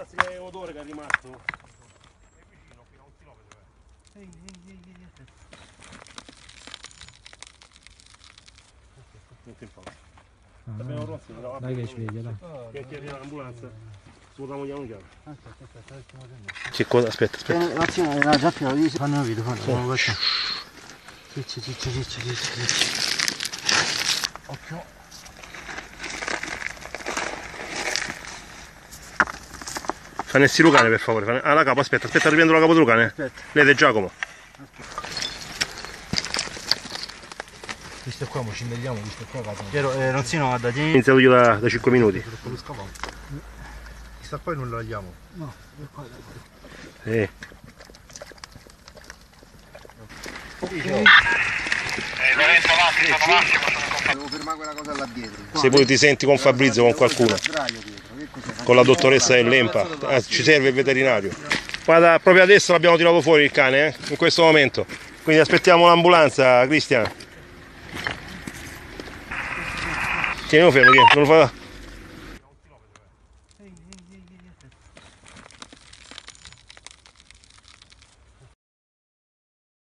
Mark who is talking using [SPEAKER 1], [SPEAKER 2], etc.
[SPEAKER 1] darsi che è odore che è rimasto. Non ti importa. Abbiamo rotto, no,
[SPEAKER 2] Dai che sveglia, dai.
[SPEAKER 1] Che chiedi l'ambulanza? Svuotiamo gli chiaro.
[SPEAKER 3] Che cosa? Aspetta, aspetta.
[SPEAKER 4] Eh, Mazzina, era già pieno di fanno un video, fanno un video. Cicci, cicci, cicci, cicci. Occhio.
[SPEAKER 3] Fanessi Lucane per favore. Fane- Ah, la capo, aspetta, aspetta, riprendo la capo di Lucane.
[SPEAKER 4] Aspetta.
[SPEAKER 3] Vede Giacomo.
[SPEAKER 2] Questo qua, mo ci invegliamo, questo qua vado.
[SPEAKER 4] Piero, eh, Ronzino, guarda, tieni.
[SPEAKER 3] Iniziato io da, da 5 minuti.
[SPEAKER 2] Questa poi non la tagliamo.
[SPEAKER 4] No,
[SPEAKER 3] Eh.
[SPEAKER 2] Devo fermare quella cosa là dietro.
[SPEAKER 3] Se poi ti senti con Fabrizio, con qualcuno, con la dottoressa dell'Empa, eh, ci serve il veterinario. Guarda, proprio adesso l'abbiamo tirato fuori il cane, eh, in questo momento. Quindi aspettiamo l'ambulanza, Cristian. Tienilo fermo, tieni, non lo fa.